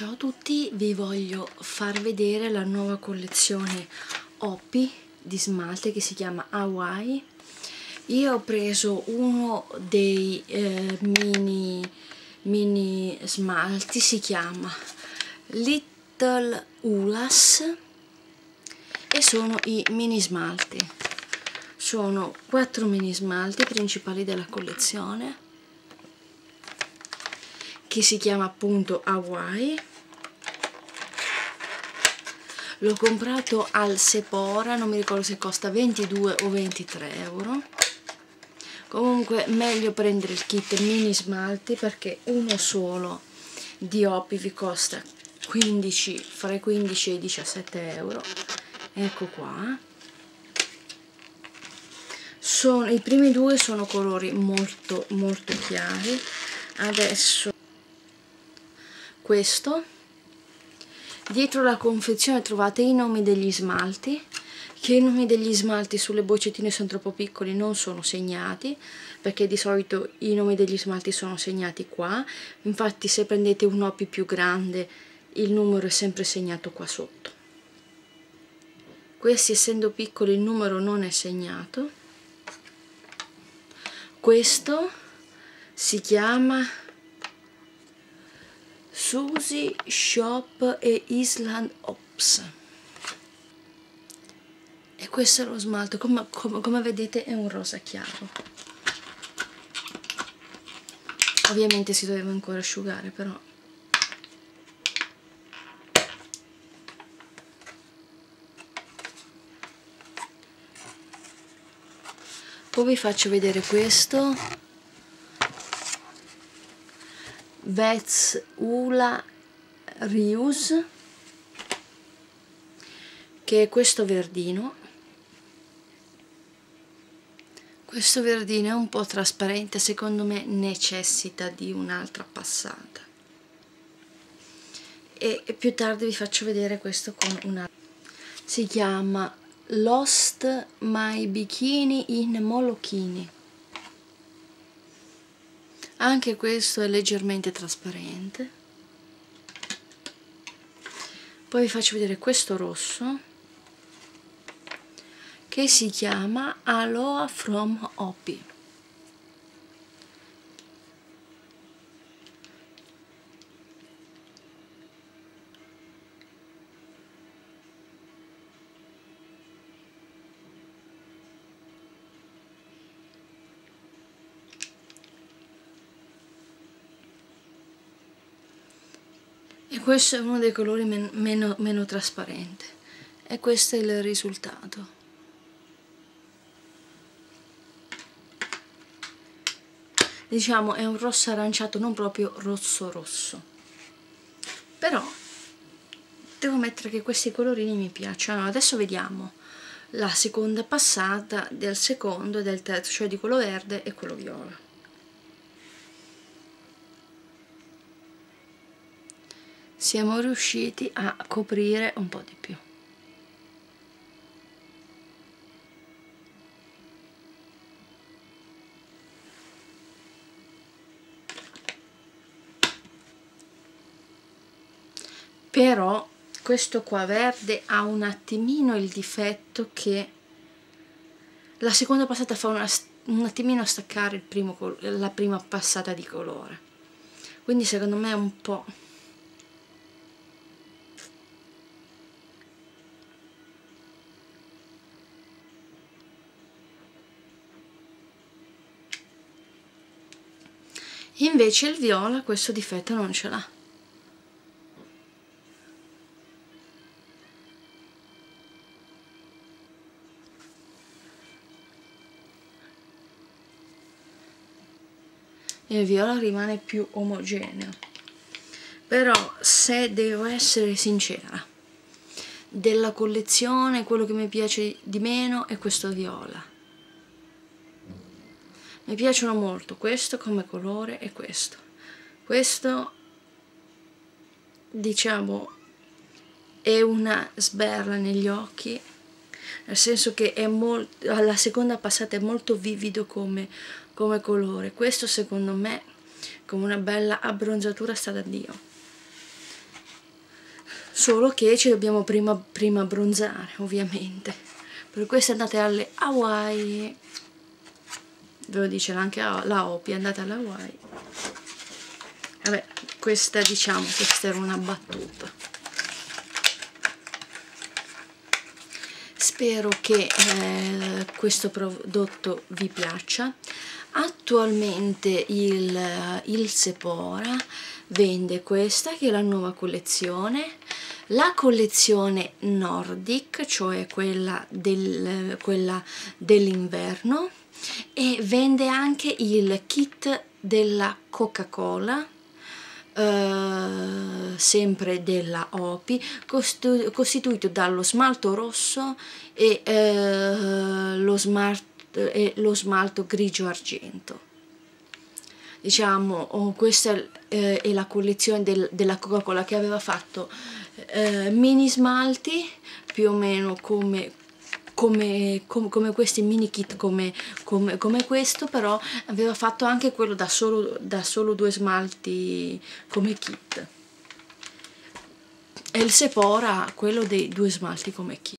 Ciao a tutti, vi voglio far vedere la nuova collezione Oppi di smalte che si chiama Hawaii. Io ho preso uno dei eh, mini, mini smalti, si chiama Little Ulas e sono i mini smalti. Sono quattro mini smalti principali della collezione che si chiama appunto Hawaii. L'ho comprato al Sephora non mi ricordo se costa 22 o 23 euro. Comunque meglio prendere il kit mini smalti perché uno solo di Opi vi costa 15 fra i 15 e i 17 euro. Ecco qua. Sono, i primi due sono colori molto molto chiari. Adesso questo. Dietro la confezione trovate i nomi degli smalti che i nomi degli smalti sulle boccettine sono troppo piccoli non sono segnati perché di solito i nomi degli smalti sono segnati qua. Infatti se prendete un OPI più grande il numero è sempre segnato qua sotto. Questi essendo piccoli il numero non è segnato. Questo si chiama Suzy Shop e Island Ops. E questo è lo smalto. Come, come, come vedete è un rosa chiaro. Ovviamente si doveva ancora asciugare però. Poi vi faccio vedere questo Vets Ula Rius che è questo verdino. Questo verdino è un po' trasparente secondo me necessita di un'altra passata. E più tardi vi faccio vedere questo con una si chiama Lost My Bikini in Molochini anche questo è leggermente trasparente. Poi vi faccio vedere questo rosso che si chiama Aloha from Hopi e questo è uno dei colori men meno, meno trasparente. E questo è il risultato. Diciamo è un rosso aranciato non proprio rosso rosso. Però devo mettere che questi colorini mi piacciono. Adesso vediamo la seconda passata del secondo e del terzo cioè di quello verde e quello viola siamo riusciti a coprire un po' di più. Però questo qua verde ha un attimino il difetto che la seconda passata fa una, un attimino staccare primo, la prima passata di colore. Quindi secondo me è un po' invece il viola questo difetto non ce l'ha. Il viola rimane più omogeneo. Però se devo essere sincera della collezione quello che mi piace di meno è questo viola mi piacciono molto questo come colore e questo. Questo diciamo è una sberla negli occhi nel senso che è molto alla seconda passata è molto vivido come, come colore. Questo secondo me come una bella abbronzatura sta da Dio. Solo che ci dobbiamo prima, prima bronzare ovviamente. Per questo andate alle Hawaii ve lo dice anche la OPI andate alle Hawaii. Vabbè questa diciamo questa era una battuta. Spero che eh, questo prodotto vi piaccia. Attualmente il, il Sephora vende questa che è la nuova collezione. La collezione Nordic cioè quella, del, quella dell'inverno e vende anche il kit della Coca Cola Uh, sempre della OPI costituito dallo smalto rosso e, uh, lo, smart, e lo smalto grigio argento. Diciamo oh, questa eh, è la collezione del, della Coca Cola che aveva fatto eh, mini smalti più o meno come come, come, come, questi mini kit come, come, come, questo però aveva fatto anche quello da solo, da solo due smalti come kit. E il Sephora quello dei due smalti come kit